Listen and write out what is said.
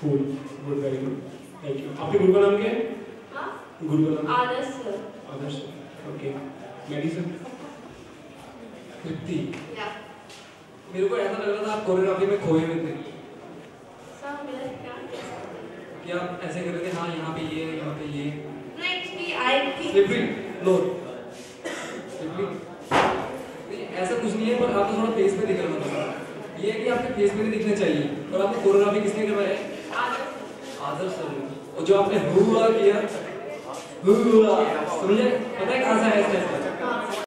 Cool good very good thank you आपके गुरु का नाम क्या है? हाँ? गुरु का नाम। Adarsh sir. Adarsh okay. Medicine कृति या। मेरे को ऐसा लग रहा था आप कोरियोग्राफी में खोए हुए थे। सर मेरा क्या आप ऐसे कर रहे थे हाँ यहाँ पे ये यहाँ पे ये। नहीं एक्चुअली आई थिंक स्लिपिंग लो स्लिपिंग ऐसा कुछ नहीं है पर आपको थोड़ा फेस पे दिख आपके फेस पे भी दिखना चाहिए। और आपको कोरियोग्राफी किसने करवाया? है आदर्श सर और जो आपने हुआ किया, हुआ। समझे? पता है कहाँ से आया